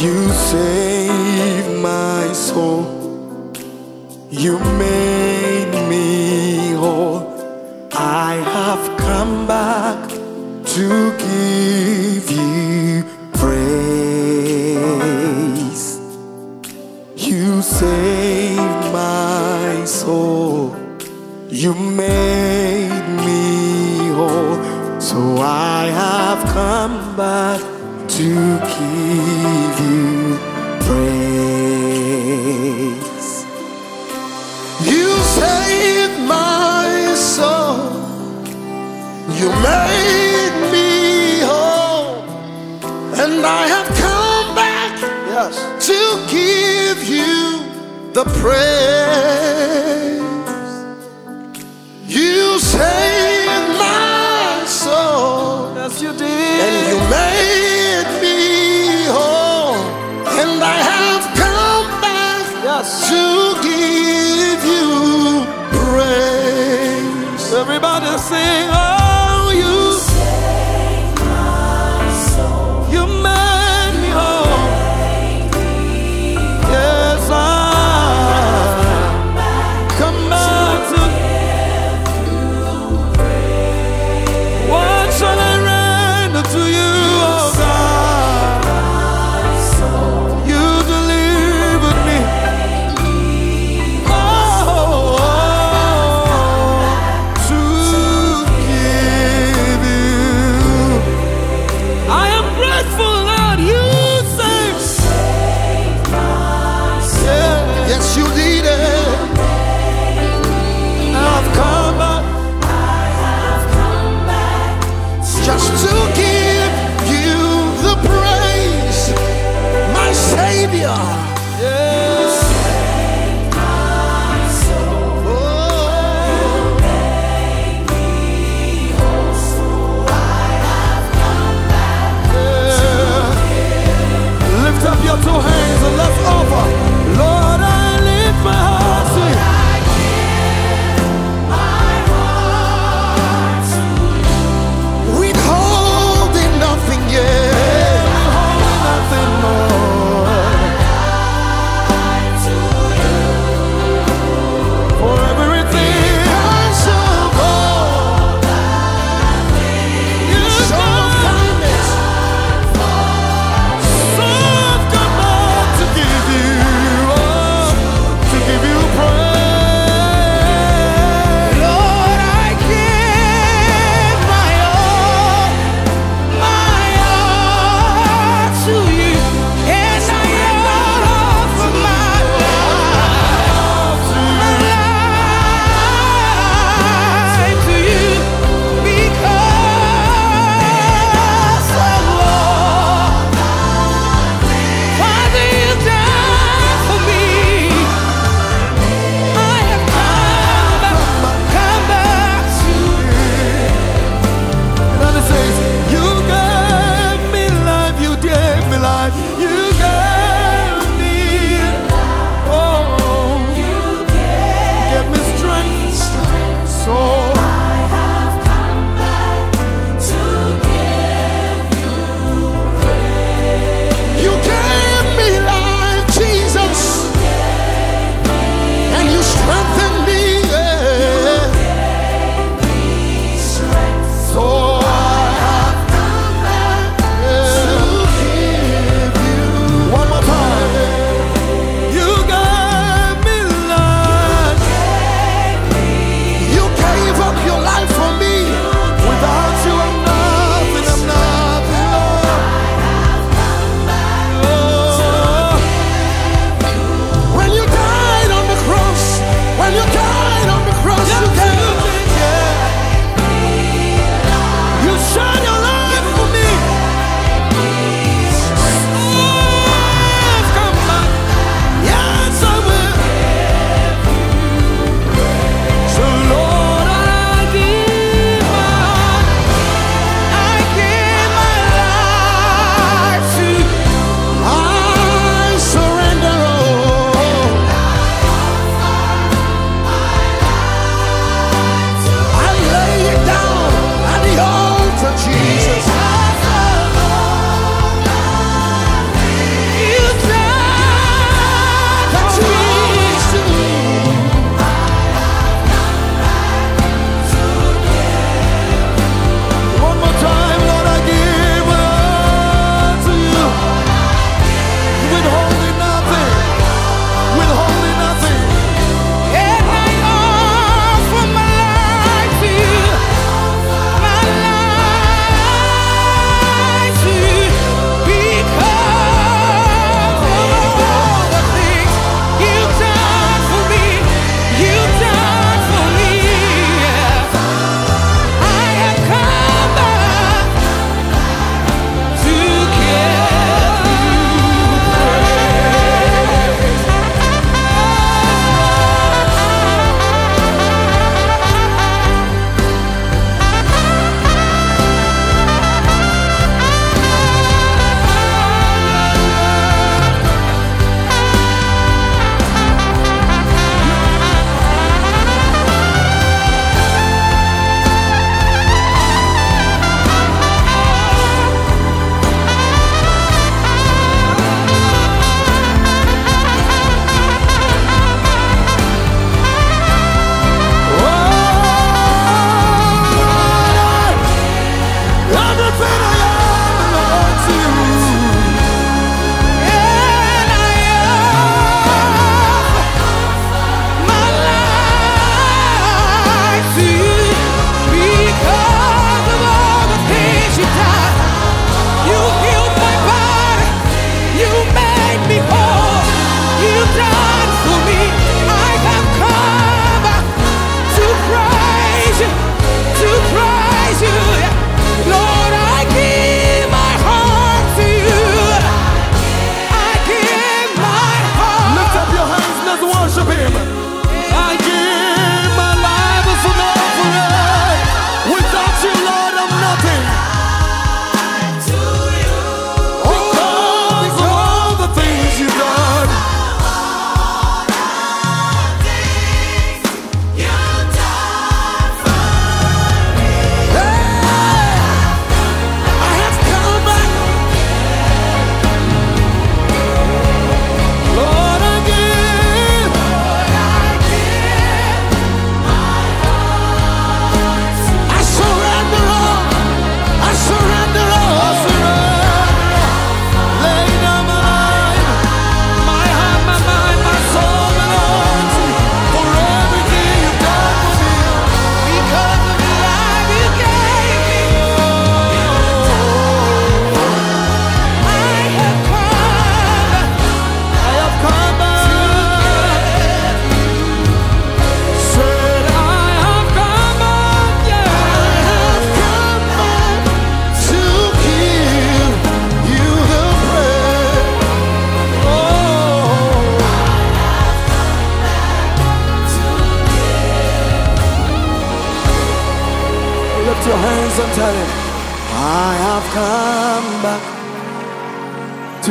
You saved my soul. You made me whole. I have come back to give you praise. You saved my soul. You made me whole. So I have come back to give you praise. You saved my soul. You made me whole, and I have come back Yes. to give you the praise. You saved my soul,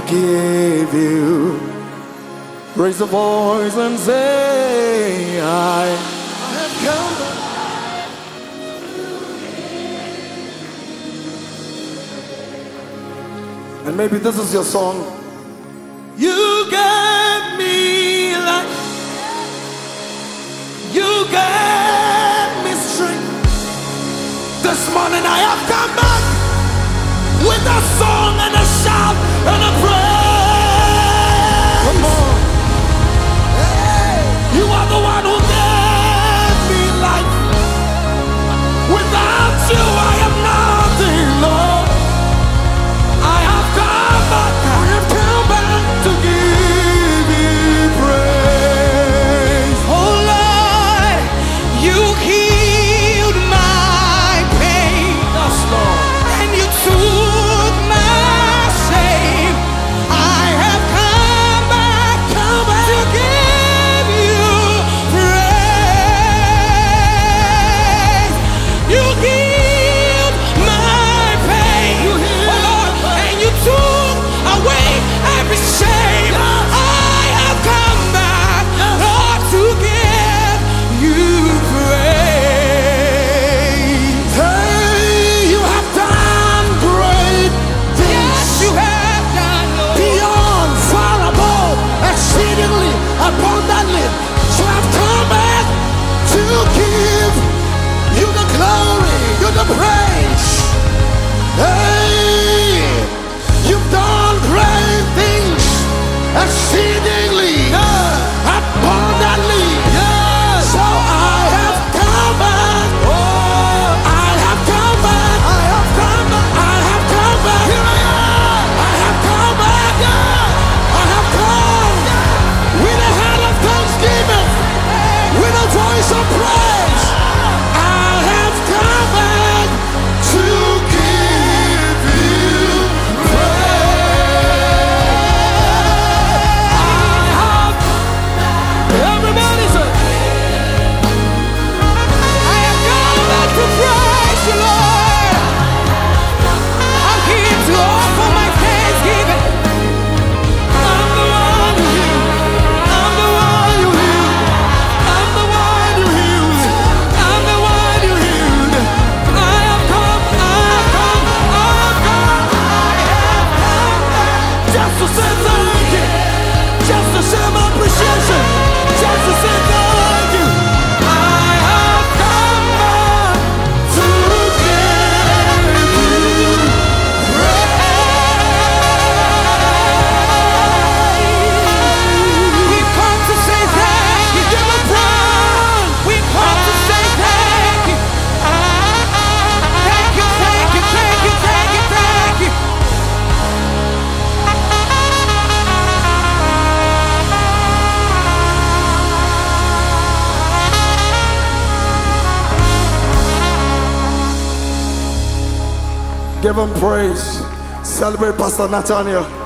to give you. Raise the voice and say, I, I have come. And maybe this is your song. You gave me life. You gave me strength. This morning I have come back with shout and a praise. Give him praise. Celebrate Pastor Nathaniel.